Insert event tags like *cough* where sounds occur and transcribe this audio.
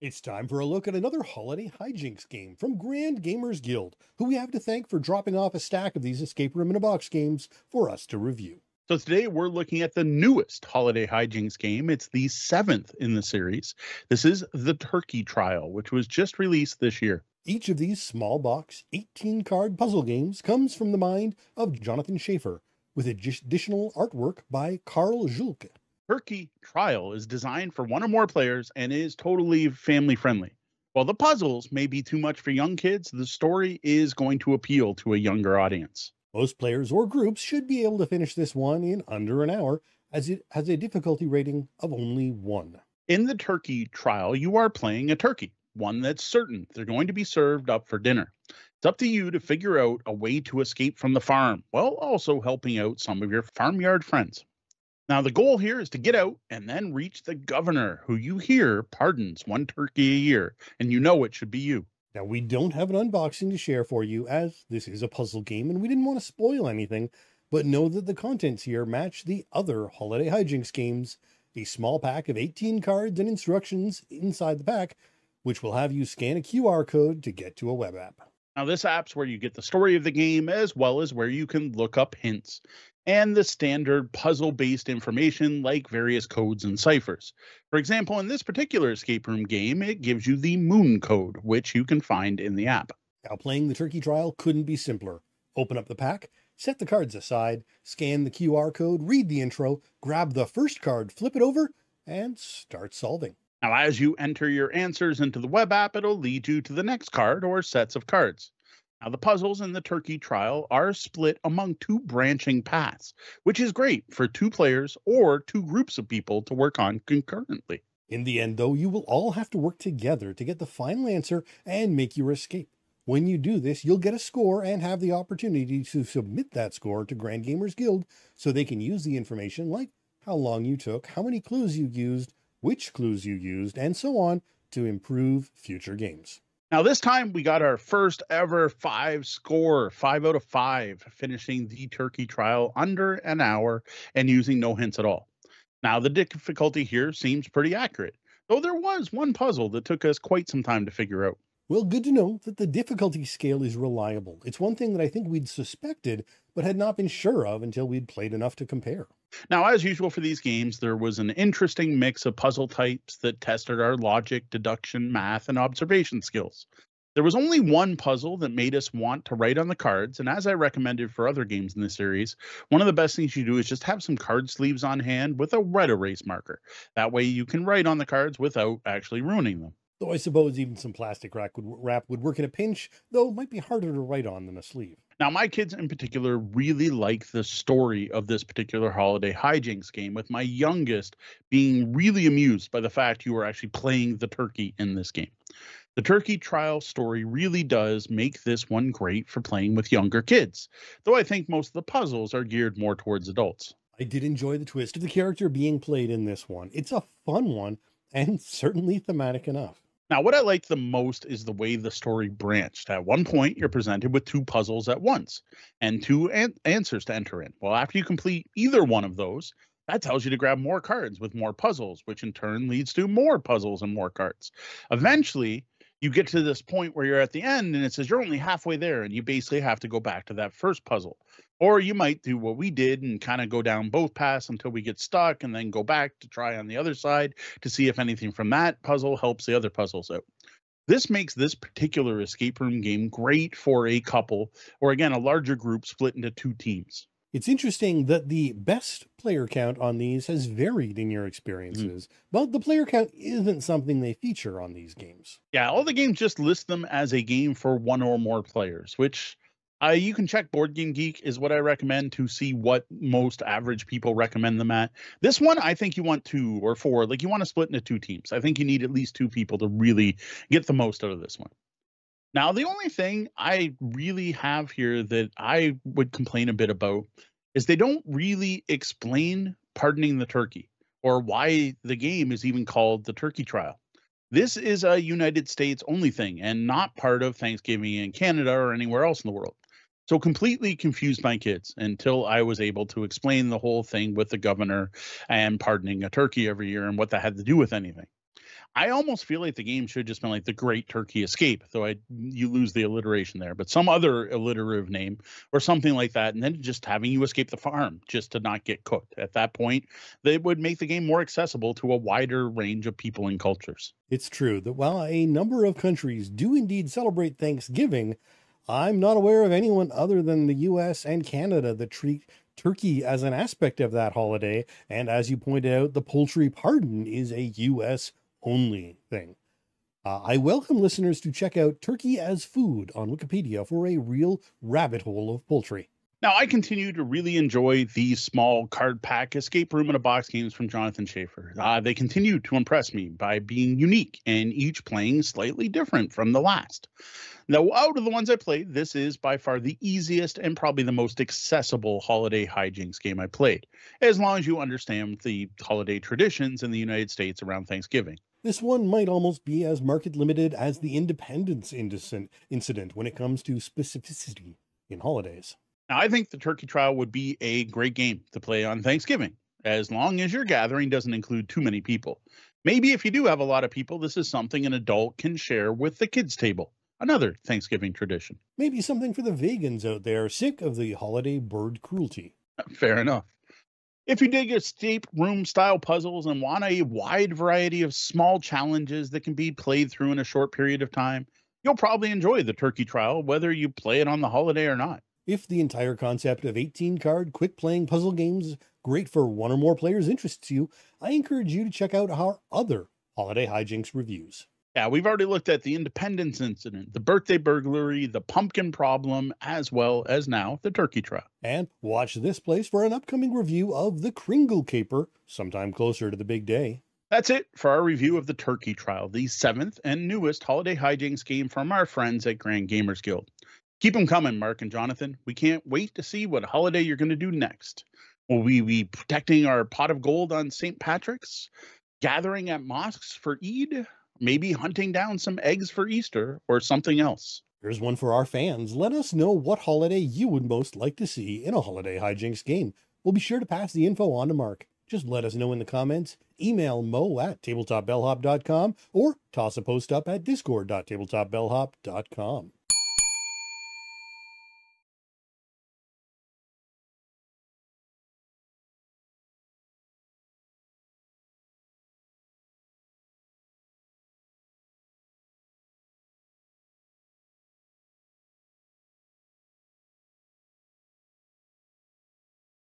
It's time for a look at another holiday hijinks game from Grand Gamers Guild, who we have to thank for dropping off a stack of these escape room in a box games for us to review. So today we're looking at the newest holiday hijinks game. It's the seventh in the series. This is The Turkey Trial, which was just released this year. Each of these small box 18 card puzzle games comes from the mind of Jonathan Schaefer, with additional artwork by Karl Julke. Turkey Trial is designed for one or more players and is totally family friendly. While the puzzles may be too much for young kids, the story is going to appeal to a younger audience. Most players or groups should be able to finish this one in under an hour, as it has a difficulty rating of only one. In the turkey trial, you are playing a turkey, one that's certain they're going to be served up for dinner. It's up to you to figure out a way to escape from the farm, while also helping out some of your farmyard friends. Now, the goal here is to get out and then reach the governor, who you hear pardons one turkey a year, and you know it should be you. Now, we don't have an unboxing to share for you, as this is a puzzle game and we didn't want to spoil anything, but know that the contents here match the other holiday hijinks games a small pack of 18 cards and instructions inside the pack, which will have you scan a QR code to get to a web app. Now, this app's where you get the story of the game as well as where you can look up hints and the standard puzzle based information like various codes and ciphers. For example, in this particular escape room game, it gives you the moon code, which you can find in the app. Now, playing the turkey trial couldn't be simpler. Open up the pack, set the cards aside, scan the QR code, read the intro, grab the first card, flip it over, and start solving. Now, as you enter your answers into the web app, it'll lead you to the next card or sets of cards. Now, the puzzles in the turkey trial are split among two branching paths, which is great for two players or two groups of people to work on concurrently. In the end, though, you will all have to work together to get the final answer and make your escape. When you do this, you'll get a score and have the opportunity to submit that score to Grand Gamers Guild so they can use the information like how long you took, how many clues you used, which clues you used, and so on to improve future games. Now, this time we got our first ever five score, five out of five, finishing the turkey trial under an hour and using no hints at all. Now, the difficulty here seems pretty accurate, though there was one puzzle that took us quite some time to figure out. Well, good to know that the difficulty scale is reliable. It's one thing that I think we'd suspected, but had not been sure of until we'd played enough to compare. Now, as usual for these games, there was an interesting mix of puzzle types that tested our logic, deduction, math, and observation skills. There was only one puzzle that made us want to write on the cards, and as I recommended for other games in the series, one of the best things you do is just have some card sleeves on hand with a red erase marker. That way you can write on the cards without actually ruining them. Though I suppose even some plastic wrap would, wrap would work in a pinch, though it might be harder to write on than a sleeve. Now, my kids in particular really like the story of this particular holiday hijinks game, with my youngest being really amused by the fact you are actually playing the turkey in this game. The turkey trial story really does make this one great for playing with younger kids, though I think most of the puzzles are geared more towards adults. I did enjoy the twist of the character being played in this one. It's a fun one and *laughs* certainly thematic enough. Now, what I liked the most is the way the story branched. At one point, you're presented with two puzzles at once and two an- answers to enter in. Well, after you complete either one of those, that tells you to grab more cards with more puzzles, which in turn leads to more puzzles and more cards. Eventually, you get to this point where you're at the end and it says you're only halfway there and you basically have to go back to that first puzzle. Or you might do what we did and kind of go down both paths until we get stuck and then go back to try on the other side to see if anything from that puzzle helps the other puzzles out. This makes this particular escape room game great for a couple or again a larger group split into two teams. It's interesting that the best player count on these has varied in your experiences, mm. but the player count isn't something they feature on these games. Yeah, all the games just list them as a game for one or more players, which uh, you can check Board Game Geek is what I recommend to see what most average people recommend them at. This one, I think you want two or four. Like you want to split into two teams. I think you need at least two people to really get the most out of this one. Now, the only thing I really have here that I would complain a bit about is they don't really explain pardoning the turkey or why the game is even called the turkey trial. This is a United States only thing and not part of Thanksgiving in Canada or anywhere else in the world. So completely confused my kids until I was able to explain the whole thing with the governor and pardoning a turkey every year and what that had to do with anything. I almost feel like the game should just been like the Great Turkey Escape, though I you lose the alliteration there, but some other alliterative name or something like that, and then just having you escape the farm just to not get cooked. At that point, they would make the game more accessible to a wider range of people and cultures. It's true that while a number of countries do indeed celebrate Thanksgiving, I'm not aware of anyone other than the US and Canada that treat turkey as an aspect of that holiday. And as you pointed out, the poultry pardon is a US only thing. Uh, I welcome listeners to check out Turkey as Food on Wikipedia for a real rabbit hole of poultry. Now, I continue to really enjoy these small card pack escape room in a box games from Jonathan Schaefer. Uh, they continue to impress me by being unique and each playing slightly different from the last. Now, out of the ones I played, this is by far the easiest and probably the most accessible holiday hijinks game I played, as long as you understand the holiday traditions in the United States around Thanksgiving. This one might almost be as market limited as the independence incident when it comes to specificity in holidays. Now, I think the turkey trial would be a great game to play on Thanksgiving, as long as your gathering doesn't include too many people. Maybe if you do have a lot of people, this is something an adult can share with the kids' table. Another Thanksgiving tradition. Maybe something for the vegans out there sick of the holiday bird cruelty. *laughs* Fair enough. If you dig escape room style puzzles and want a wide variety of small challenges that can be played through in a short period of time, you'll probably enjoy the turkey trial, whether you play it on the holiday or not. If the entire concept of 18 card quick playing puzzle games, great for one or more players, interests you, I encourage you to check out our other holiday hijinks reviews. Yeah, we've already looked at the Independence Incident, the birthday burglary, the pumpkin problem, as well as now the turkey trial. And watch this place for an upcoming review of the Kringle Caper sometime closer to the big day. That's it for our review of the Turkey Trial, the seventh and newest holiday hijinks game from our friends at Grand Gamers Guild. Keep them coming, Marc and Jonathan. We can't wait to see what holiday you're going to do next. Will we be protecting our pot of gold on St. Patrick's? Gathering at mosques for Eid? maybe hunting down some eggs for Easter or something else. Here's one for our fans. Let us know what holiday you would most like to see in a holiday hijinks game. We'll be sure to pass the info on to Marc. Just let us know in the comments, email moe at tabletopbellhop.com or toss a post up at discord.tabletopbellhop.com.